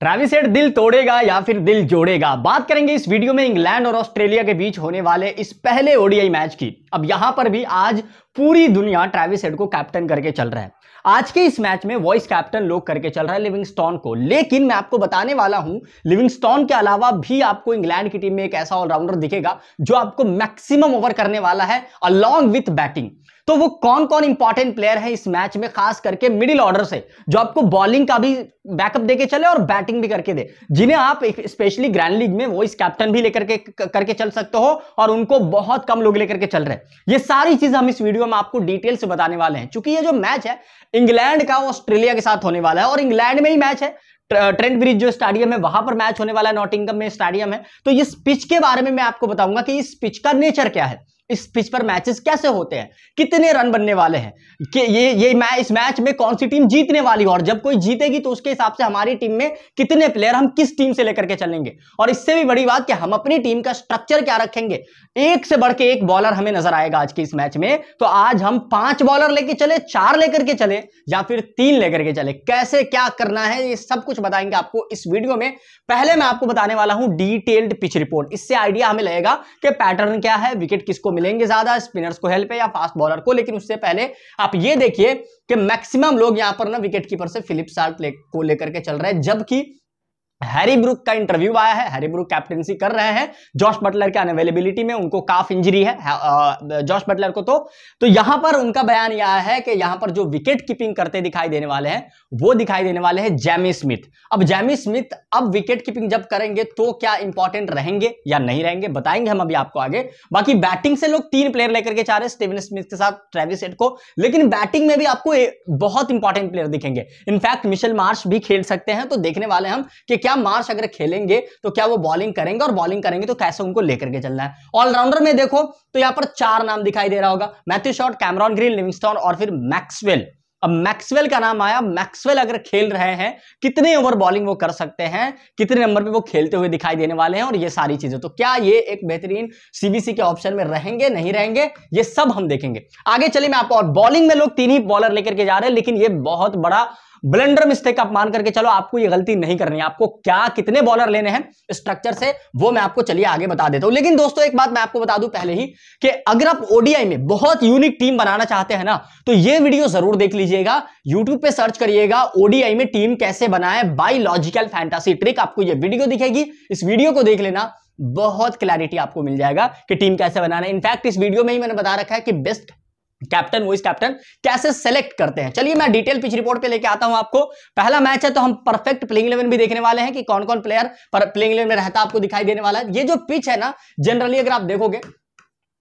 Travis head दिल तोड़ेगा या फिर दिल जोड़ेगा? बात करेंगे इस वीडियो में इंग्लैंड और ऑस्ट्रेलिया के बीच होने वाले इस पहले ओडीआई मैच की। अब यहाँ पर भी आज पूरी दुनिया ट्रेविस हेड को कैप्टन करके चल रहा है। आज के इस मैच में वॉइस कैप्टन लोग करके चल रहा है लिविंगस्टोन को। लेकिन मैं आपको बताने वाला हूँ लिविंगस्टोन के अलावा भी आपको इंग्लैंड की टीम में एक ऐसा ऑलराउंडर दिखेगा, जो आपको मैक्सिमम ओवर करने वाला है अलॉन्ग विथ बैटिंग तो वो कौन कौन इंपॉर्टेंट प्लेयर है इस मैच में, खास करके मिडिल ऑर्डर से, जो आपको बॉलिंग का भी बैकअप देके चले और बैटिंग भी करके दे। जिन्हें आप स्पेशली ग्रैंड लीग में, वो इस कैप्टन भी लेकर के करके चल सकते हो और उनको बहुत कम लोग लेकर के चल रहे हैं। ये सारी चीज़ हम इस वीडियो में आपको डिटेल से बताने वाले हैं। चूँकि ये जो मैच है, इंग्लैंड का ऑस्ट्रेलिया के साथ होने वाला है और इंग्लैंड में ही मैच है। ट्रेंट ब्रिज जो स्टेडियम है, वहाँ पर मैच होने वाला है, नॉटिंगम में स्टेडियम है। तो इस पिच के बारे में मैं आपको बताऊँगा कि इस पिच का नेचर क्या है। इस पिच पर मैचेस कैसे होते हैं? कितने रन बनने वाले हैं? कि ये ये मैच इस मैच में कौन सी टीम जीतने वाली और जब कोई जीतेगी तो उसके हिसाब से हमारी टीम में कितने प्लेयर हम किस टीम से लेकर के चलेंगे? और इससे भी बड़ी बात कि हम अपनी टीम का स्ट्रक्चर क्या रखेंगे? एक से बढ़ एक बॉलर हमें नज़र आएगा आज के इस मैच में। तो आज हम पाँच बॉलर लेके चले, चार लेकर के चले, या फिर तीन लेकर के चले। कैसे, क्या करना है, ये सब कुछ बताएँगे आपको इस वीडियो में। पहले मैं आपको बताने वाला हूँ डिटेल्ड पिच रिपोर्ट इससे आइडिया हमें लगेगा कि पैटर्न क्या है विकेट किसको मिलेंगे ज़्यादा स्पिनर्स को हेल्प है या फास्ट बॉलर को लेकिन उससे पहले आप ये देखिए कि मैक्सिमम लोग यहाँ पर ना विकेट कीपर से फिलिप साल्ट ले, को लेकर के चल रहे हैं जबकि हैरी ब्रुक का इंटरव्यू आया है हैरी ब्रुक कैप्टनसी कर रहे हैं। जॉश बटलर के अनअवेलेबिलिटी में उनको काफ इंजरी है जॉश बटलर को तो। तो यहाँ पर उनका बयान यह है कि यहाँ पर जो विकेट कीपिंग करते दिखाई देने वाले हैं, वो दिखाई देने वाले हैं जैमी स्मिथ। अब जैमी स्मिथ अब विकेट कीपिंग जब करेंगे तो क्या इंपॉर्टेंट रहेंगे या नहीं रहेंगे, बताएँगे हम अभी आपको आगे। बाकी बैटिंग से लोग तीन प्लेयर लेकर के चाह रहे स्टीवन स्मिथ के साथ, ट्रेविस हेड को। लेकिन बैटिंग में भी आपको बहुत इंपॉर्टेंट प्लेयर दिखेंगे। इनफैक्ट मिशेल मार्च भी खेल सकते हैं तो देखने वाले हम कि क्या मार्च अगर खेलेंगे तो क्या वो बॉलिंग करेंगे और बॉलिंग करेंगे तो कैसे उनको लेकर के चलना है? ऑलराउंडर में देखो तो यहाँ पर चार नाम दिखाई दे रहा होगा। Matthew Short, Cameron Green Livingstone और फिर मैक्सवेल। अब मैक्सवेल का नाम आया। मैक्सवेल अगर खेल रहे हैं, कितने ओवर बॉलिंग वो कर सकते हैं? कितने नंबर पे वो खेलते हुए दिखाई देने वाले हैं? और ये सारी चीज़ें। तो क्या ये एक बेहतरीन सीबीसी के ऑप्शन में रहेंगे, नहीं रहेंगे? ये सब हम देखेंगे। आगे चलिए, मैं आपको और बॉलिंग में लोग तीन ही बॉलर लेकर के जा रहे हैं, लेकिन ये बहुत बड़ा ब्लेंडर मिस्टेक आप मान करके चलो, आपको ये गलती नहीं करनी आपको क्या, कितने बॉलर लेने हैं स्ट्रक्चर से, वो मैं आपको चलिए आगे बता देता हूँ। लेकिन दोस्तों, एक बात मैं आपको बता दूँ पहले ही कि अगर आप ओडीआई में बहुत यूनिक टीम बनाना चाहते हैं ना तो ये वीडियो ज़रूर देख लीजिएगा। यूट्यूब पे सर्च करिएगा ओडीआई में टीम कैसे बनाए। बाई लॉजिकल फैंटासी ट्रिक आपको ये वीडियो दिखेगी। इस वीडियो को देख लेना, बहुत क्लैरिटी आपको मिल जाएगा कि टीम कैसे बनाना है। इनफैक्ट इस वीडियो में ही मैंने बता रखा है कि बेस्ट कैप्टन वाइस कैप्टन कैसे सेलेक्ट करते हैं? चलिए मैं डिटेल पिच रिपोर्ट पे लेके आता हूँ आपको। पहला मैच है तो हम परफेक्ट प्लेइंग इलेवन भी देखने वाले हैं कि कौन कौन प्लेयर पर प्लेइंग इलेवन में रहता आपको दिखाई देने वाला है। ये जो पिच है ना जनरली अगर आप देखोगे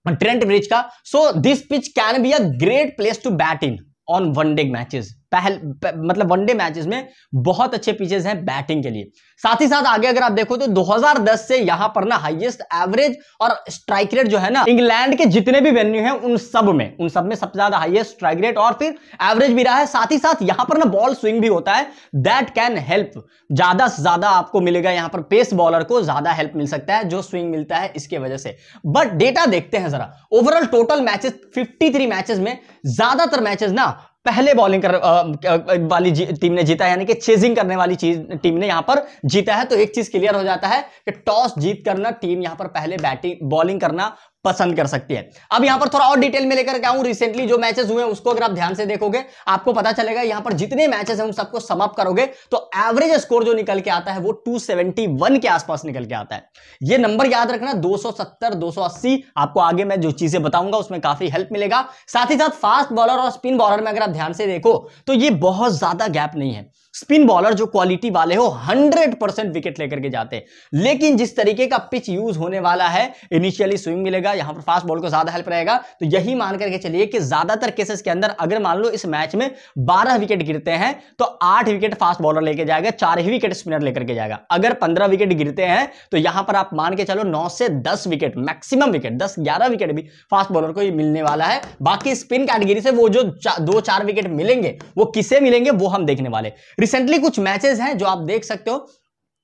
ट्रेंट ब्रिज का so this pitch can be a great place to bat in on one day matches पहल मतलब वनडे मैचेस में बहुत अच्छे पिचेस हैं बैटिंग के लिए। साथ ही साथ आगे अगर आप देखो तो 2010 से यहाँ पर ना हाईएस्ट एवरेज और स्ट्राइक रेट जो है ना, इंग्लैंड के जितने भी वेन्यू हैं, उन सब में, उन सब में सबसे ज़्यादा हाईएस्ट स्ट्राइक रेट और फिर एवरेज भी रहा है। साथ ही साथ यहाँ पर ना बॉल स्विंग भी होता है। दैट कैन हेल्प ज़्यादा से ज़्यादा आपको मिलेगा यहाँ पर पेस बॉलर को, ज़्यादा हेल्प मिल सकता है, जो स्विंग मिलता है इसके वजह से। बट डेटा देखते हैं जरा। ओवरऑल टोटल मैचेस 53 मैचेस में, ज़्यादातर मैचेस ना पहले बॉलिंग कर वाली टीम ने जीता यानी कि चेजिंग करने वाली चीज़ टीम ने यहाँ पर जीता है। तो एक चीज़ क्लियर हो जाता है कि टॉस जीत करना टीम यहाँ पर पहले बैटिंग बॉलिंग करना पसंद कर सकती है। अब यहाँ पर थोड़ा और डिटेल में लेकर के आऊँ। रिसेंटली जो मैचेस हुए उसको अगर आप ध्यान से देखोगे, आपको पता चलेगा यहाँ पर जितने मैचेस हैं, उन सबको समाप्त करोगे तो एवरेज स्कोर जो निकल के आता है, वो 271 के आसपास निकल के आता है। ये नंबर याद रखना 270 280 आपको आगे मैं जो चीज़ें बताऊँगा, उसमें काफ़ी हेल्प मिलेगा। साथ ही साथ फास्ट बॉलर और स्पिन बॉलर में अगर आप ध्यान से देखो तो ये बहुत ज़्यादा गैप नहीं है। स्पिन बॉलर जो क्वालिटी वाले हो 100 परसेंट विकेट लेकर के जाते हैं। लेकिन जिस तरीके का पिच यूज़ होने वाला है इनिशियली स्विंग मिलेगा, यहाँ पर फास्ट बॉल को ज़्यादा हेल्प रहेगा। तो यही मान करके चलिए कि ज़्यादातर केसेस के अंदर अगर मान लो इस मैच में 12 विकेट गिरते हैं तो 8 विकेट फास्ट बॉलर लेके जाएगा, चार ही विकेट स्पिनर लेकर के जाएगा। अगर 15 विकेट गिरते हैं तो यहाँ पर आप मान के चलो नौ से 10 विकेट मैक्सिमम विकेट 10 11 विकेट भी फास्ट बॉलर को मिलने वाला है। बाकी स्पिन कैटेगरी से वो जो दो चार विकेट मिलेंगे, वो किसे मिलेंगे, वो हम देखने वाले। रिसेंटली कुछ मैचेस हैं जो आप देख सकते हो,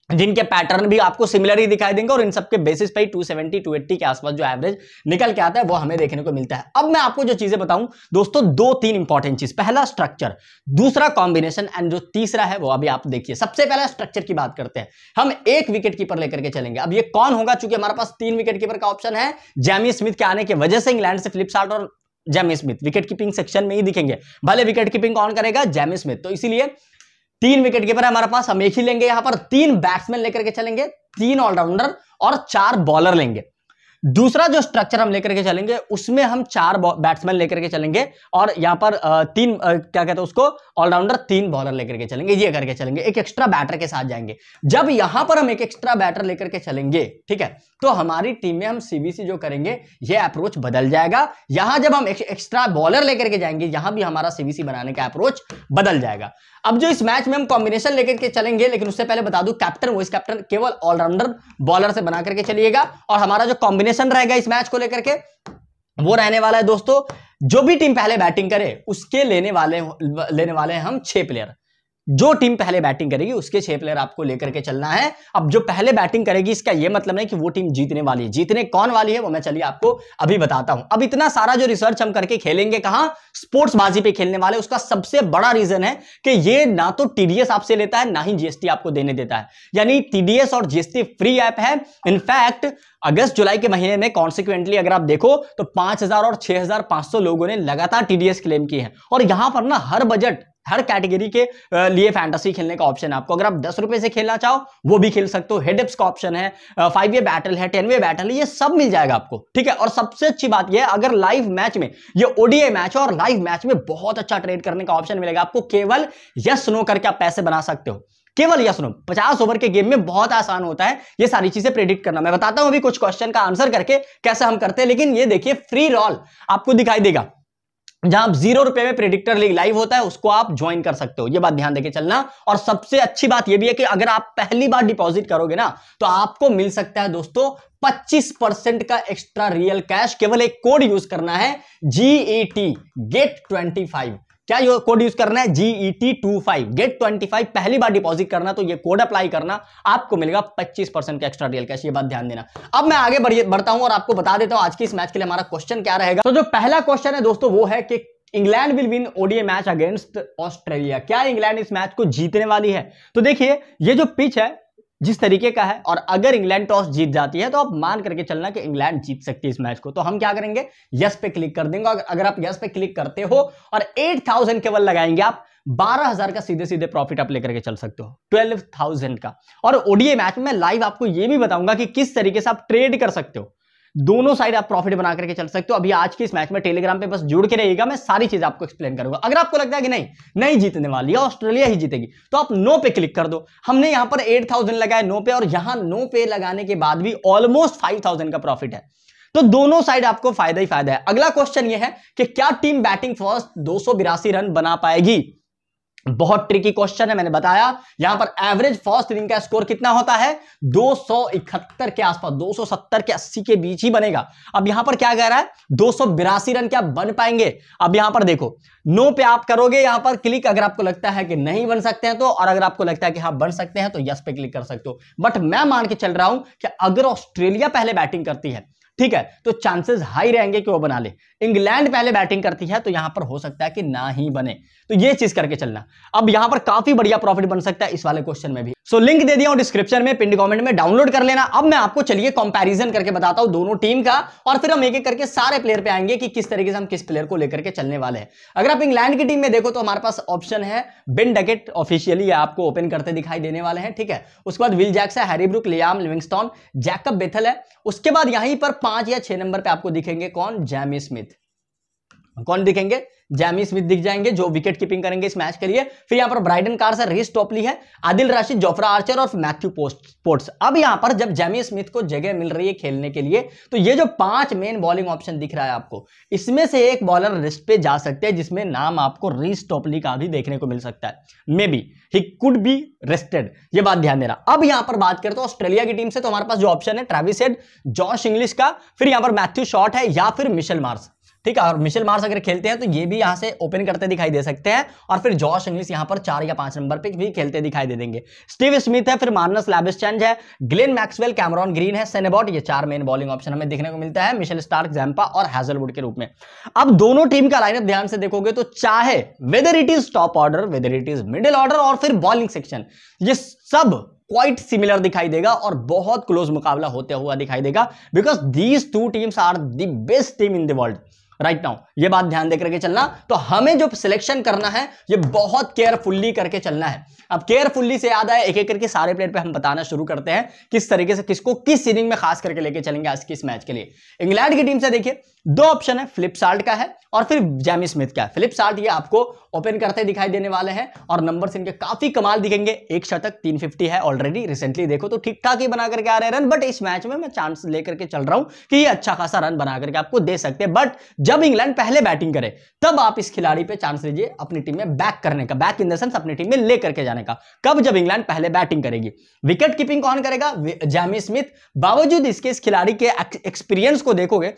जिनके पैटर्न भी आपको सिमिलर ही दिखाई देंगे और इन सबके बेसिस पे ही 270 280 के आसपास जो एवरेज निकल के आता है, वो हमें देखने को मिलता है। अब मैं आपको जो चीज़ें बताऊँ, दोस्तों, दो तीन इंपॉर्टेंट चीज़। पहला स्ट्रक्चर दूसरा कॉम्बिनेशन एंड जो तीसरा है, वो अभी आप देखिए। सबसे पहला स्ट्रक्चर की बात करते हैं। हम एक विकेट कीपर लेकर के चलेंगे। अब ये कौन होगा? चूँकि हमारे पास तीन विकेट कीपर का ऑप्शन है जैमी स्मिथ के आने की वजह से इंग्लैंड से फ्लिपसार्ट और Jamie Smith wicket keeping section में ही दिखेंगे। भले विकेट कीपिंग कौन करेगा? जैमी स्मिथ तो इसीलिए तीन विकेट कीपर है हमारे पास, हम एक ही लेंगे यहाँ पर। तीन बैट्समैन लेकर के चलेंगे, तीन ऑलराउंडर और चार बॉलर लेंगे। दूसरा जो स्ट्रक्चर हम लेकर के चलेंगे, उसमें हम चार बैट्समैन लेकर के चलेंगे और यहाँ पर तीन क्या कहते हैं उसको? ऑलराउंडर तीन बॉलर लेकर के चलेंगे, ये करके चलेंगे। एक एक्स्ट्रा बैटर के साथ जाएँगे। जब यहाँ पर हम एक एक्स्ट्रा बैटर लेकर के चलेंगे, ठीक है तो हमारी टीम में हम सीबीसी जो करेंगे, ये अप्रोच बदल जाएगा। यहाँ जब हम एक एक्स्ट्रा बॉलर लेकर के जाएँगे, यहाँ भी हमारा सीबीसी बनाने का अप्रोच बदल जाएगा। अब जो इस मैच में हम कॉम्बिनेशन लेकर के चलेंगे, लेकिन उससे पहले बता दूँ कैप्टन वॉइस इस कैप्टन केवल ऑलराउंडर बॉलर से बना करके चलिएगा। और हमारा जो कॉम्बिनेशन रहेगा इस मैच को लेकर के, वो रहने वाला है दोस्तों, जो भी टीम पहले बैटिंग करे, उसके लेने वाले लेने वाले हैं हम छह प्लेयर जो टीम पहले बैटिंग करेगी, उसके छह प्लेयर आपको लेकर के चलना है। अब जो पहले बैटिंग करेगी, इसका यह मतलब नहीं कि वो टीम जीतने वाली है। जीतने कौन वाली है, वो मैं चलिए आपको अभी बताता हूँ। अब इतना सारा जो रिसर्च हम करके खेलेंगे कहाँ? स्पोर्ट्स बाजी पे खेलने वाले। उसका सबसे बड़ा रीजन है कि ये ना तो टीडीएस आपसे लेता है, ना ही जीएसटी आपको देने देता है। यानी टीडीएस और जीएसटी फ्री ऐप है। इनफैक्ट अगस्त जुलाई के महीने में कॉन्सिक्वेंटली अगर आप देखो तो 5000 और 6500 लोगों ने लगातार टीडीएस क्लेम किए हैं। और यहाँ पर ना हर बजट हर कैटेगरी के लिए फैंटेसी खेलने का ऑप्शन है आपको। अगर आप दस रुपए से खेलना चाहो, वो भी खेल सकते हो। हेडअप्स का ऑप्शन है फाइव वे बैटल है टेन वे बैटल है, ये सब मिल जाएगा आपको, ठीक है? और सबसे अच्छी बात यह अगर लाइव मैच में, ये ओडीआई मैच है और लाइव मैच में बहुत अच्छा ट्रेड करने का ऑप्शन मिलेगा आपको, केवल यस नो करके आप पैसे बना सकते हो। केवल यस नो पचास ओवर के गेम में बहुत आसान होता है ये सारी चीज़ें प्रेडिक्ट करना। मैं बताता हूँ अभी कुछ क्वेश्चन का आंसर करके कैसे हम करते हैं, लेकिन ये देखिए फ्री रॉल आपको दिखाई देगा। जहाँ आप ज़ीरो रुपए में प्रेडिक्टर लीग लाइव होता है, उसको आप ज्वाइन कर सकते हो। ये बात ध्यान देके चलना। और सबसे अच्छी बात ये भी है कि अगर आप पहली बार डिपॉजिट करोगे ना तो आपको मिल सकता है दोस्तों 25 परसेंट का एक्स्ट्रा रियल कैश केवल एक कोड यूज़ करना है जी ए टी गेट 25 क्या कोड यूज़ करना है? GET two five get twenty five पहली बार डिपॉजिट करना तो ये कोड अप्लाई करना, आपको मिलेगा पच्चीस परसेंट का एक्स्ट्रा रियल कैश ये बात ध्यान देना। अब मैं आगे बढ़ता हूँ और आपको बता देता हूँ आज की इस मैच के लिए हमारा क्वेश्चन क्या रहेगा। तो जो पहला क्वेश्चन है दोस्तों, वो है कि England will win ODI match against Australia क्या इंग्लैंड इस मैच को जीतने वाली है? तो देखिए, ये जो पिच है जिस तरीके का है, और अगर इंग्लैंड टॉस जीत जाती है तो आप मान करके चलना कि इंग्लैंड जीत सकती है इस मैच को। तो हम क्या करेंगे? यस पे क्लिक कर देंगे अगर आप यस पे क्लिक करते हो, और 8000 केवल लगाएँगे आप 12000 का सीधे सीधे प्रॉफिट आप लेकर के चल सकते हो 12000 का। और ओडीए मैच में लाइव आपको यह भी बताऊँगा कि किस तरीके से आप ट्रेड कर सकते हो। दोनों साइड आप प्रॉफिट बना करके चल सकते हो। अभी आज के इस मैच में टेलीग्राम पे बस जुड़ के रहेगा मैं सारी चीज़ आपको एक्सप्लेन करूँगा। अगर आपको लगता है कि नहीं नहीं जीतने वाली है ऑस्ट्रेलिया ही जीतेगी तो आप नो पे क्लिक कर दो। हमने यहाँ पर एट थाउज़ेंड लगाए नो पे, और यहाँ नो पे लगाने के बाद भी ऑलमोस्ट फाइव थाउज़ेंड का प्रॉफिट है। तो दोनों साइड आपको फ़ायदा ही फ़ायदा है। अगला क्वेश्चन यह है कि क्या टीम बैटिंग फ़र्स्ट दो रन बना पाएगी? बहुत ट्रिकी क्वेश्चन है, मैंने बताया। यहाँ पर एवरेज फ़र्स्ट इनिंग का स्कोर कितना होता है? 271 के आसपास 270 के 80 के बीच ही बनेगा। अब यहाँ पर क्या कह रहा है? दो रन क्या बन पाएँगे? अब यहाँ पर देखो, नो पे आप करोगे यहाँ पर क्लिक, अगर आपको लगता है कि नहीं बन सकते हैं तो और अगर आपको लगता है कि हाँ बन सकते हैं तो यस पे क्लिक कर सकते हो। बट मैं मान के चल रहा हूँ कि अगर ऑस्ट्रेलिया पहले बैटिंग करती है ठीक है? तो चांसेस हाई रहेंगे कि वो बना ले। इंग्लैंड पहले बैटिंग करती है तो यहाँ पर हो सकता है कि ना ही बने। तो ये चीज़ करके चलना। अब यहाँ पर काफ़ी बढ़िया प्रॉफिट बन सकता है इस वाले क्वेश्चन में भी। सो so, लिंक दे दिया हूँ डिस्क्रिप्शन में पिंड कमेंट में डाउनलोड कर लेना। अब मैं आपको चलिए कंपैरिजन करके बताता हूँ दोनों टीम का और फिर हम एक एक करके सारे प्लेयर पे आएँगे कि किस तरीके से हम किस प्लेयर को लेकर के चलने वाले हैं। अगर आप इंग्लैंड की टीम में देखो तो हमारे पास ऑप्शन है बिन डकेट ऑफिशियली आपको ओपन करते दिखाई देने वाले हैं ठीक है? उसके बाद विल जैक्स है Harry Brook Liam Livingstone Jacob Bethell है। उसके बाद यहीं पर पाँच या छह नंबर पर आपको दिखेंगे कौन? Jamie Smith. कौन दिखेंगे? जैमी स्मिथ दिख जाएँगे, जो विकेट कीपिंग करेंगे इस मैच के लिए। फिर यहाँ पर Brydon Carse Reece Topley है। आदिल राशिद जोफ्रा आर्चर और मैथ्यू पोस्ट स्पोर्ट्स अब यहाँ पर जब जैमी स्मिथ को जगह मिल रही है खेलने के लिए तो ये जो पाँच मेन बॉलिंग ऑप्शन दिख रहा है आपको, इसमें से एक बॉलर रिस्ट पे जा सकते हैं, जिसमें नाम आपको रिस टॉपली का भी देखने को मिल सकता है। Maybe he could be rested ये बात ध्यान देना। अब यहाँ पर बात करते तो ऑस्ट्रेलिया की टीम से तो हमारे पास जो ऑप्शन है ट्रेविस हेड जॉश इंग्लिश का। फिर यहाँ पर मैथ्यू शॉर्ट है या फिर मिशेल मार्स ठीक है, और मिशेल मार्स अगर खेलते हैं तो ये भी यहाँ से ओपन करते दिखाई दे सकते हैं, और फिर जॉश इंग्लिश यहाँ पर चार या पाँच नंबर पे भी खेलते दिखाई दे देंगे। स्टीव स्मिथ है, फिर मार्नस चेंज है ग्लेन मैक्सवेल कैमरॉन ग्रीन है सेनेबॉट ये चार मेन बॉलिंग ऑप्शन हमें देखने को मिलता है मिशेल स्टार्क जैम्पा और हैजलवुड के रूप में। अब दोनों टीम का लाइनअप ध्यान से देखोगे तो चाहे whether it is top order whether it is middle order और फिर बॉलिंग सेक्शन ये सब क्वाइट सिमिलर दिखाई देगा, और बहुत क्लोज मुकाबला होते हुआ दिखाई देगा because these two teams are the best team in the world right now ये बात ध्यान देकर के चलना। तो हमें जो सिलेक्शन करना है, ये बहुत केयरफुल्ली करके चलना है। अब केयरफुल्ली से याद आए एक एक करके सारे प्लेयर पे हम बताना शुरू करते हैं, किस तरीके से, किसको किस इनिंग में खास करके लेके चलेंगे आज की इस मैच के लिए। इंग्लैंड की टीम से देखिए, दो ऑप्शन है फ्लिप साल्ट का है और फिर जैमी स्मिथ का है। फ्लिप साल्ट ये आपको ओपन करते दिखाई देने वाले हैं और नंबर इनके काफ़ी कमाल दिखेंगे। एक शतक 350 है ऑलरेडी रिसेंटली देखो तो ठीक ठाक ही बना करके आ रहे हैं रन बट इस मैच में मैं चांस लेकर के चल रहा हूँ कि ये अच्छा खासा रन बना करके आपको दे सकते हैं। बट जब इंग्लैंड पहले बैटिंग करे, तब आप इस खिलाड़ी पे चांस लीजिए अपनी टीम में बैक करने का बैक इन द सेंस अपनी टीम में लेकर के जाने का। कब? जब इंग्लैंड पहले बैटिंग करेगी। विकेट कीपिंग कौन करेगा? जैमी स्मिथ बावजूद इसके, इस खिलाड़ी के एक्सपीरियंस को देखोगे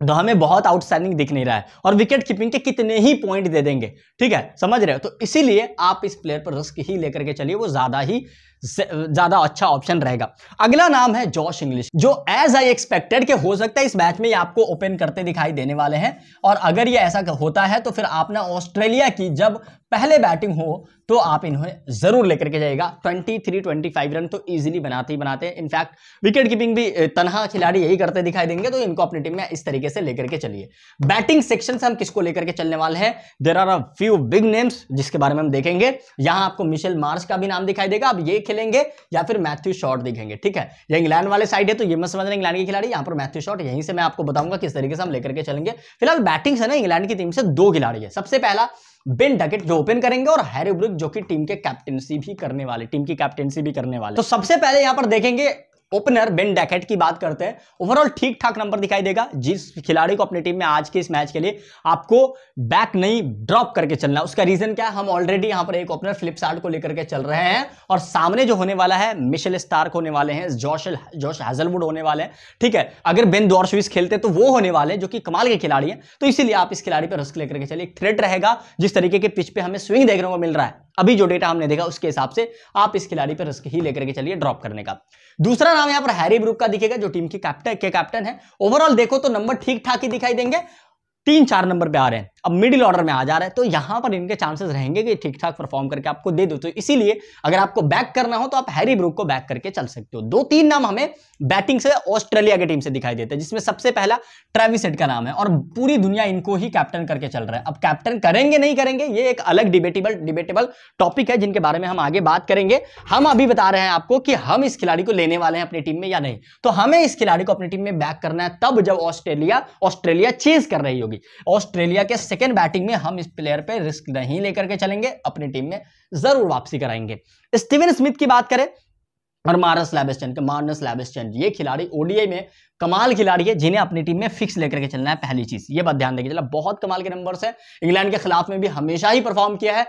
तो हमें बहुत आउटस्टैंडिंग दिख नहीं रहा है। और विकेट कीपिंग के कितने ही पॉइंट दे देंगे। ठीक है? समझ रहे हो? तो इसीलिए आप इस प्लेयर पर रिस्क ही लेकर के चलिए, वो ज़्यादा ही ज़्यादा अच्छा ऑप्शन रहेगा। अगला नाम है जॉश इंग्लिश, जो एज आई एक्सपेक्टेड के हो सकता है इस मैच में ये आपको ओपन करते दिखाई देने वाले हैं। और अगर ये ऐसा होता है तो फिर आप ना ऑस्ट्रेलिया की जब पहले बैटिंग हो तो आप इन्हें ज़रूर लेकर के जाएगा 23 25 रन तो इजीली बनाते ही बनाते हैं। इनफैक्ट विकेट कीपिंग भी तनहा खिलाड़ी यही करते दिखाई देंगे तो इनको अपनी टीम में इस तरीके से लेकर के चलिए। बैटिंग सेक्शन से हम किसको लेकर के चलने वाले हैं? There are a few big names जिसके बारे में हम देखेंगे। यहाँ आपको मिशेल मार्स का भी नाम दिखाई देगा। अब ये खेलेंगे या फिर मैथ्यू शॉर्ट दिखेंगे, ठीक है? ये इंग्लैंड वाले साइड है तो ये मैं समझ रहे इंग्लैंड के खिलाड़ी। यहाँ पर मैथ्यू शॉर्ट यहीं से मैं आपको बताऊँगा किस तरीके से हम लेकर के चलेंगे। फ़िलहाल बैटिंग से ना इंग्लैंड की टीम से दो खिलाड़ी है। सबसे पहला बिन डकेट, जो ओपन करेंगे, और हैरी ब्रुक, जो कि टीम के कैप्टनसी भी करने वाले टीम की कैप्टनसी भी करने वाले। तो सबसे पहले यहाँ पर देखेंगे ओपनर बेन डैकेट की बात करते हैं। ओवरऑल ठीक ठाक नंबर दिखाई देगा। जिस खिलाड़ी को अपनी टीम में आज के इस मैच के लिए आपको बैक नहीं ड्रॉप करके चलना उसका रीजन क्या है? हम ऑलरेडी यहाँ पर एक ओपनर फ्लिपसार्ट को लेकर के चल रहे हैं और सामने जो होने वाला है मिशेल स्टार्क होने वाले हैं जॉश जॉश हैजलवुड होने वाले हैं। ठीक है, अगर बेन दौरशविस खेलते तो वो होने वाले जो कि कमाल के खिलाड़ी हैं। तो इसीलिए आप इस खिलाड़ी पर रिस्क लेकर के चलिए। थ्रेट रहेगा, जिस तरीके के पिच पे हमें स्विंग देखने को मिल रहा है। अभी जो डेटा हमने देखा उसके हिसाब से आप इस खिलाड़ी पर रिस्क ही लेकर के चलिए ड्रॉप करने का। दूसरा नाम यहाँ पर हैरी ब्रुक का दिखेगा, जो टीम की कैप्टन के कैप्टन है। ओवरऑल देखो तो नंबर ठीक ठाक ही दिखाई देंगे। तीन चार नंबर पे आ रहे हैं। अब मिडिल ऑर्डर में आ जा रहा है तो यहाँ पर इनके चांसेस रहेंगे कि ठीक ठाक परफॉर्म करके आपको दे दो। तो इसीलिए अगर आपको बैक करना हो तो आप हैरी ब्रुक को बैक करके चल सकते हो। दो तीन नाम हमें बैटिंग से ऑस्ट्रेलिया की टीम से दिखाई देते हैं, जिसमें सबसे पहला ट्रेविसेट का नाम है और पूरी दुनिया इनको ही कैप्टन करके चल रहा है। अब कैप्टन करेंगे, नहीं करेंगे, ये एक अलग डिबेटेबल डिबेटेबल टॉपिक है, जिनके बारे में हम आगे बात करेंगे। हम अभी बता रहे हैं आपको कि हम इस खिलाड़ी को लेने वाले हैं अपनी टीम में या नहीं। तो हमें इस खिलाड़ी को अपनी टीम में बैक करना है, तब जब ऑस्ट्रेलिया ऑस्ट्रेलिया चेज कर रही होगी। ऑस्ट्रेलिया के सेकेंड बैटिंग में हम इस प्लेयर पे रिस्क नहीं लेकर के चलेंगे, अपनी टीम में ज़रूर वापसी कराएँगे। स्टीवन स्मिथ की बात करें, और मारस लैबेस्टन मार्नस लैबेस्टन ये खिलाड़ी ओडीआई में कमाल खिलाड़ी है, जिन्हें अपनी टीम में फिक्स लेकर के चलना है पहली चीज़। ये बात ध्यान देंगे चला बहुत कमाल के नंबर्स है। इंग्लैंड के खिलाफ में भी हमेशा ही परफॉर्म किया है।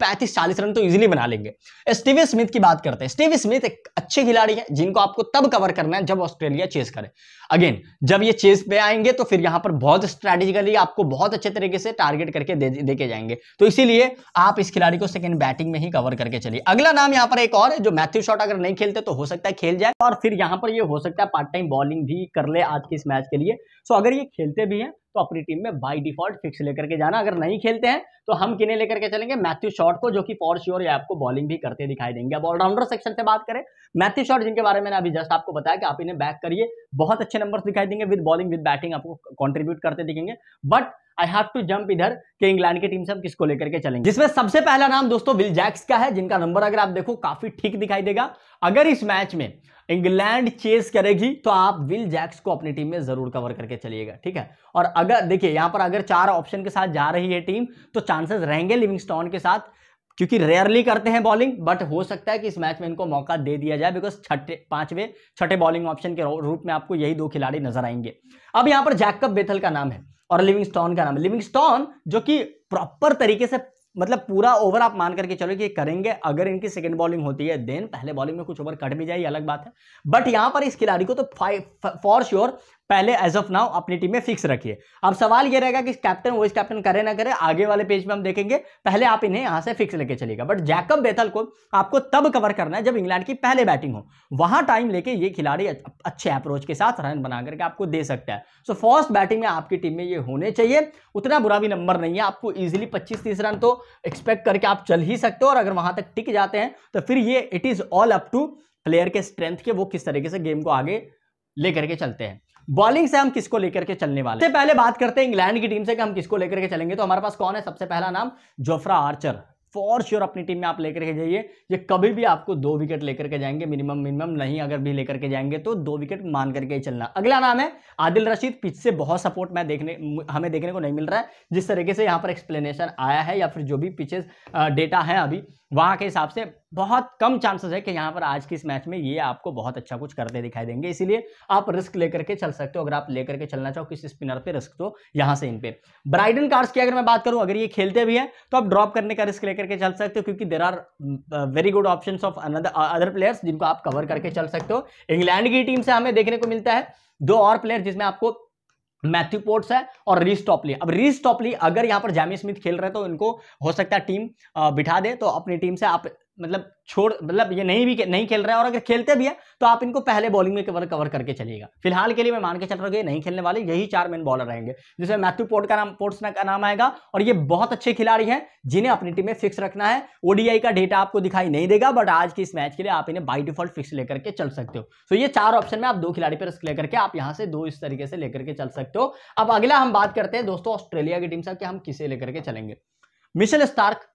पैंतीस चालीस रन तो इजीली बना लेंगे। स्टीव स्मिथ की बात करते हैं। स्टीव स्मिथ एक अच्छे खिलाड़ी है जिनको आपको तब कवर करना है जब ऑस्ट्रेलिया चेस करे। अगेन जब ये चेस पे आएँगे तो फिर यहाँ पर बहुत स्ट्रैटेजिकली आपको बहुत अच्छे तरीके से टारगेट करके दे, देके जाएँगे। तो इसीलिए आप इस खिलाड़ी को सेकेंड बैटिंग में ही कवर करके चलिए। अगला नाम यहाँ पर एक और है जो मैथ्यू शॉट अगर नहीं खेलते तो हो सकता है खेल जाए। और फिर यहाँ पर ये हो सकता है पार्ट टाइम बॉलिंग भी कर ले आज के इस मैच के लिए। सो अगर ये खेलते भी हैं तो अपनी टीम में बाई डिफ़ॉल्ट फिक्स लेकर के जाना। अगर नहीं खेलते हैं तो हम किन्हें लेकर के चलेंगे? मैथ्यू शॉर्ट को, जो कि फॉर श्योर या आपको बॉलिंग भी करते दिखाई देंगे। अब ऑलराउंडर सेक्शन से बात करें मैथ्यू शॉर्ट जिनके बारे में अभी जस्ट आपको बताया कि आप इन्हें बैक करिए। बहुत अच्छे नंबर दिखाई देंगे विद बॉलिंग विद बैटिंग आपको कॉन्ट्रीब्यूट करते दिखेंगे। But I have to jump इधर कि इंग्लैंड की टीम से हम किसको लेकर के चलेंगे। जिसमें सबसे पहला नाम दोस्तों विल जैक्स का है, जिनका नंबर अगर आप देखो, काफ़ी ठीक दिखाई देगा। अगर इस मैच में इंग्लैंड चेस करेगी तो आप विल जैक्स को अपनी टीम में ज़रूर कवर करके चलिएगा, ठीक है? और अगर, देखिए, यहाँ पर अगर चार ऑप्शन के साथ जा रही है टीम तो चांसेस रहेंगे लिविंगस्टोन के साथ, क्योंकि रेयरली करते हैं बॉलिंग बट हो सकता है कि इस मैच में इनको मौका दे दिया जाए बिकॉज़ छठे, पांचवे, छठे बॉलिंग ऑप्शन के रूप में आपको यही दो खिलाड़ी नज़र आएँगे। अब यहाँ पर जैकब बेथल का नाम है। और लिविंगस्टोन का नाम। लिविंग स्टोन जो कि प्रॉपर तरीके से मतलब पूरा ओवर आप मान करके चलो कि करेंगे, अगर इनकी सेकंड बॉलिंग होती है देन पहले बॉलिंग में कुछ ओवर कट भी जाए अलग बात है। बट यहाँ पर इस खिलाड़ी को तो फॉर श्योर पहले एज ऑफ़ नाउ अपनी टीम में फिक्स रखिए। अब सवाल ये रहेगा कि कैप्टन वाइस कैप्टन करे ना करे, आगे वाले पेज में हम देखेंगे, पहले आप इन्हें यहाँ से फिक्स लेके चलेगा बट जैकब बेथल को आपको तब कवर करना है जब इंग्लैंड की पहले बैटिंग हो। वहाँ टाइम लेके ये खिलाड़ी अच्छे अप्रोच के साथ रन बना करके आपको दे सकता है। सो फ़र्स्ट बैटिंग में आपकी टीम में ये होने चाहिए। उतना बुरा भी नंबर नहीं है। आपको इजिली पच्चीस तीस रन तो एक्सपेक्ट करके आप चल ही सकते हो और अगर वहाँ तक टिक जाते हैं तो फिर ये it is all up to player के स्ट्रेंथ के वो किस तरीके से गेम को आगे लेकर के चलते हैं। बॉलिंग से हम किसको लेकर के चलने वाले सबसे पहले बात करते हैं इंग्लैंड की टीम से कि हम किसको लेकर के चलेंगे। तो हमारे पास कौन है? सबसे पहला नाम जोफ्रा आर्चर फॉर श्योर अपनी टीम में आप लेकर के जाइए। ये कभी भी आपको दो विकेट लेकर के जाएँगे मिनिमम मिनिमम नहीं अगर भी लेकर के जाएँगे तो दो विकेट मान करके ही चलना। अगला नाम है आदिल रशीद। पिच से बहुत सपोर्ट मैं देखने, हमें देखने को नहीं मिल रहा है। जिस तरीके से यहाँ पर एक्सप्लेनेशन आया है या फिर जो भी पिचेस डेटा है अभी, वहाँ के हिसाब से बहुत कम चांसेस है कि यहाँ पर आज की इस मैच में ये आपको बहुत अच्छा कुछ करते दिखाई देंगे। इसीलिए आप रिस्क लेकर के चल सकते हो। अगर आप लेकर के चलना चाहो, किसी स्पिनर पे रिस्क तो यहाँ से इन पे। ब्राइडन कार्ड्स की अगर मैं बात करूँ, अगर ये खेलते भी हैं तो आप ड्रॉप करने का रिस्क लेकर के चल सकते हो, क्योंकि there are very good option of other players जिनको आप कवर करके चल सकते हो। इंग्लैंड की टीम से हमें देखने को मिलता है। दो और प्लेयर जिसमें आपको मैथ्यू पोर्ट्स है और रीस टॉपली अब रीस टॉपली अगर यहाँ पर जैमी स्मिथ खेल रहे तो इनको हो सकता है टीम बिठा दे तो अपनी टीम से आप मतलब छोड़ मतलब ये नहीं भी नहीं खेल रहा है और अगर खेलते भी है तो आप इनको पहले बॉलिंग में कवर कवर करके चलिएगा। फ़िलहाल के लिए मैं मान के चल रहा हूँ नहीं खेलने वाले, यही चार मेन बॉलर रहेंगे, जिसमें मैथ्यू पोर्ट का नाम पोर्ट्स का नाम आएगा और ये बहुत अच्छे खिलाड़ी हैं, जिन्हें अपनी टीम में फिक्स रखना है। ओडीआई का डेटा आपको दिखाई नहीं देगा बट आज की इस मैच के लिए आप इन्हें बाई डिफ़ॉल्ट फिक्स लेकर के चल सकते हो। तो ये चार ऑप्शन में आप दो खिलाड़ी पर रिस्क लेकर के आप यहाँ से दो इस तरीके से लेकर के चल सकते हो। अब अगला हम बात करते हैं दोस्तों ऑस्ट्रेलिया की टीम से कि हम किसे लेकर के चलेंगे। मिशेल स्टार्क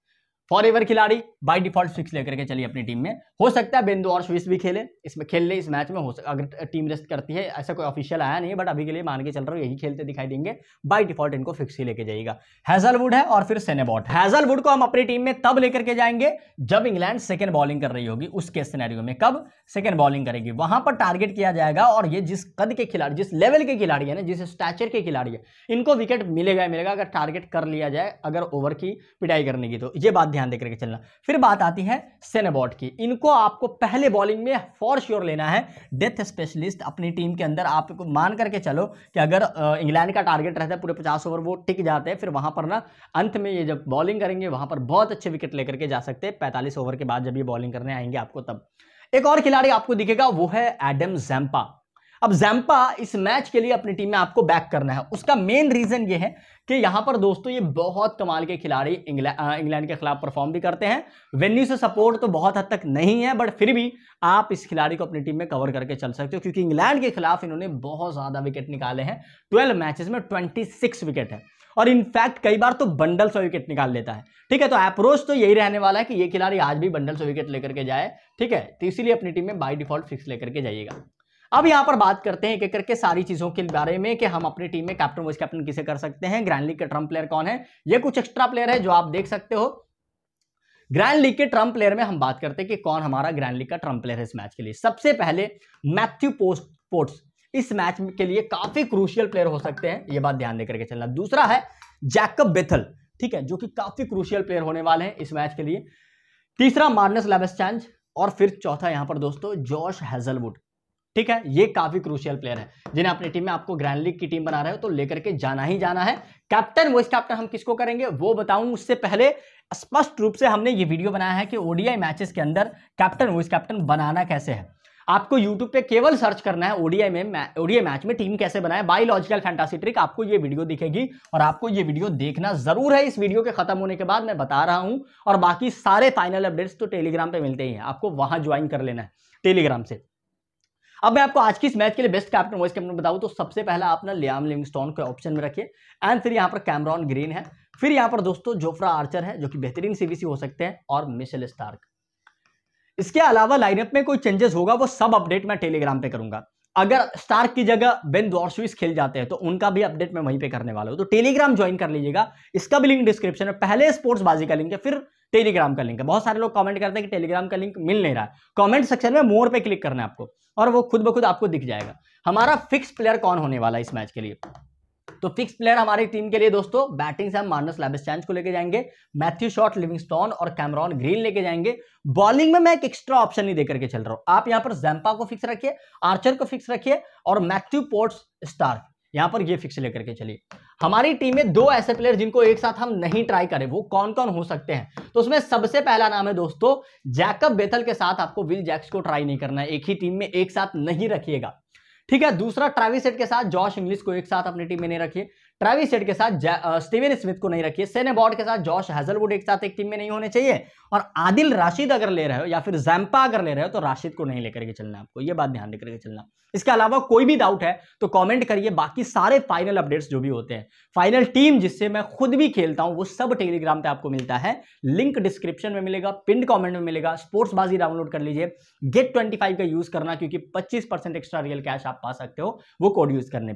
फॉर एवर खिलाड़ी बाय डिफ़ॉल्ट फिक्स लेकर के चलिए अपनी टीम में। हो सकता है बिंदु और स्विस भी खेले, इसमें खेल ले इस मैच में हो सकता अगर टीम रेस्ट करती है, ऐसा कोई ऑफिशियल आया नहीं बट अभी के लिए मान के चल रहा हूँ, यही खेलते दिखाई देंगे। बाय डिफ़ॉल्ट इनको फिक्स ही लेके जाएगा हैजलवुड है और फिर सेनेबॉट हैजलवुड को हम अपनी टीम में तब लेकर के जाएँगे, जब इंग्लैंड सेकेंड बॉलिंग कर रही होगी, उसके सिनेरियो में। कब? सेकेंड बॉलिंग करेगी। वहाँ पर टारगेट किया जाएगा और ये जिस कद के खिलाड़ी, जिस लेवल के खिलाड़ी है ना, जिस स्टैचर के खिलाड़ी है, इनको विकेट मिलेगा मिलेगा, अगर टारगेट कर लिया जाए, अगर ओवर की पिटाई करने की तो ये बात ध्यान देकर के चलना। फिर बात आती है सेनेबॉट की। इनको आपको पहले बॉलिंग में फॉर श्योर लेना है। डेथ स्पेशलिस्ट अपनी टीम के अंदर आपको मान करके चलो कि अगर इंग्लैंड का टारगेट रहता है पूरे पचास ओवर वो टिक जाते हैं। फिर वहाँ पर ना अंत में ये जब बॉलिंग करेंगे, वहाँ पर बहुत अच्छे विकेट लेकर के जा सकते हैं। पैंतालीस ओवर के बाद जब ये बॉलिंग करने आएँगे आपको तब। एक और खिलाड़ी आपको दिखेगा, वो है एडम जैम्पा अब जैम्पा इस मैच के लिए अपनी टीम में आपको बैक करना है। उसका मेन रीजन ये है कि यहाँ पर दोस्तों ये बहुत कमाल के खिलाड़ी इंग्लैंड के खिलाफ परफॉर्म भी करते हैं। वेन्यू से सपोर्ट तो बहुत हद तक नहीं है बट फिर भी आप इस खिलाड़ी को अपनी टीम में कवर करके चल सकते हो, क्योंकि इंग्लैंड के खिलाफ इन्होंने बहुत ज़्यादा विकेट निकाले हैं। ट्वेल्व मैचेस में ट्वेंटी विकेट है। और इनफैक्ट कई बार तो बंडल सौ विकेट निकाल लेता है। ठीक है तो अप्रोच तो यही रहने वाला है कि ये खिलाड़ी आज भी बंडल सौ विकेट लेकर के जाए। ठीक है तो इसीलिए अपनी टीम में बाई डिफ़ॉल्ट फिक्स लेकर के जाइएगा। अब यहाँ पर बात करते हैं एक एक करके सारी चीज़ों के बारे में कि हम अपनी टीम में कैप्टन वाइस कैप्टन किसे कर सकते हैं, ग्रैंड लीग के ट्रंप प्लेयर कौन है, ये कुछ एक्स्ट्रा प्लेयर है जो आप देख सकते हो। ग्रैंड लीग के ट्रंप प्लेयर में हम बात करते हैं कि कौन हमारा ग्रैंड लीग का ट्रंप प्लेयर है इस मैच के लिए। सबसे पहले मैथ्यू पोस्ट पोर्ट्स इस मैच के लिए काफ़ी क्रूशियल प्लेयर हो सकते हैं, ये बात ध्यान देकर के चलना। दूसरा है जैकब बेथल, ठीक है, जो कि काफ़ी क्रूशियल प्लेयर होने वाले हैं इस मैच के लिए। तीसरा मार्नस लेबस चैंज और फिर चौथा यहाँ पर दोस्तों जॉश हेजलवुड। ठीक है? ये काफ़ी क्रूशियल प्लेयर है, जिन्हें अपनी टीम में आपको ग्रैंड लीग की टीम बना रहे हो तो लेकर के जाना ही जाना है। कैप्टन वाइस कैप्टन हम किसको करेंगे? वो बताऊँ उससे पहले, स्पष्ट रूप से हमने ये वीडियो बनाया है कि ओडीआई मैचेस के अंदर कैप्टन वाइस कैप्टन बनाना कैसे है। आपको YouTube पे केवल सर्च करना है ओडीआई में ओडीआई मैच में टीम कैसे बनाए बायोलॉजिकल फैंटासी ट्रिक आपको ये वीडियो दिखेगी, और आपको ये वीडियो देखना ज़रूर है। इस वीडियो के खत्म होने के बाद मैं बता रहा हूँ, और बाकी सारे फाइनल अपडेट्स तो टेलीग्राम पे मिलते ही हैं। आपको वहाँ ज्वाइन कर लेना है टेलीग्राम से। अब मैं आपको आज की इस मैच के लिए बेस्ट कैप्टन वॉइस कैप्टन बताऊँ तो सबसे पहला अपना लियाम लिविंगस्टोन के ऑप्शन में रखिए। एंड फिर यहाँ पर कैमरॉन ग्रीन है। फिर यहाँ पर दोस्तों जोफ्रा आर्चर है, जो कि बेहतरीन सीबीसी हो सकते हैं, और मिशेल स्टार्क। इसके अलावा लाइनअप में कोई चेंजेस होगा, वो सब अपडेट मैं टेलीग्राम पे करूँगा। अगर स्टार्क की जगह बेन दौरस्विस खेल जाते हैं तो उनका भी अपडेट मैं वहीं पे करने वाला हूँ। तो टेलीग्राम ज्वाइन कर लीजिएगा। इसका भी लिंक डिस्क्रिप्शन में। पहले स्पोर्ट्स बाजी का लिंक है, फिर टेलीग्राम का लिंक है। बहुत सारे लोग कमेंट करते हैं कि टेलीग्राम का लिंक मिल नहीं रहा है। कमेंट सेक्शन में मोर पे क्लिक करना है आपको और वो खुद ब खुद आपको दिख जाएगा। हमारा फिक्स प्लेयर कौन होने वाला है इस मैच के लिए? तो फिक्स प्लेयर हमारी टीम के लिए दोस्तों बैटिंग से हम मार्नस लैबिस्टैंड को लेके जाएँगे मैथ्यू शॉट लिविंगस्टोन और कैमरॉन ग्रीन लेके जाएँगे। बॉलिंग में मैं एक एक्स्ट्रा ऑप्शन नहीं देकर के चल रहा हूँ। आप यहाँ पर जैम्पा को फिक्स रखिए आर्चर को फिक्स रखिए और मैथ्यू पोर्ट्स स्टार यहाँ पर ये फिक्स लेकर के चलिए। हमारी टीम में दो ऐसे प्लेयर जिनको एक साथ हम नहीं ट्राई करें, वो कौन कौन हो सकते हैं? तो उसमें सबसे पहला नाम है दोस्तों जैकब बेथल के साथ आपको विल जैक्स को ट्राई नहीं करना है। एक ही टीम में एक साथ नहीं रखिएगा। ठीक है, दूसरा ट्राविसेट के साथ जॉश इंग्लिश को एक साथ अपनी टीम में नहीं रखिए। ट्रेविस के साथ स्टीवन स्मिथ को नहीं रखिए। सेनेबॉर्ड के साथ जॉश हैजलवुड एक साथ एक टीम में नहीं होने चाहिए। और आदिल राशिद अगर ले रहे हो या फिर जैम्पा अगर ले रहे हो तो राशिद को नहीं लेकर के चलना आपको। ये बात ध्यान देकर के चलना। इसके अलावा कोई भी डाउट है तो कमेंट करिए। बाकी सारे फाइनल अपडेट्स जो भी होते हैं फाइनल टीम जिससे मैं खुद भी खेलता हूँ, वो सब टेलीग्राम पे आपको मिलता है। लिंक डिस्क्रिप्शन में मिलेगा पिंड कमेंट में मिलेगा। स्पोर्ट्स बाजी डाउनलोड कर लीजिए। गेट ट्वेंटी का यूज़ करना क्योंकि पच्चीस एक्स्ट्रा रियल कैश आप पा सकते हो, वो कोड यूज़ करने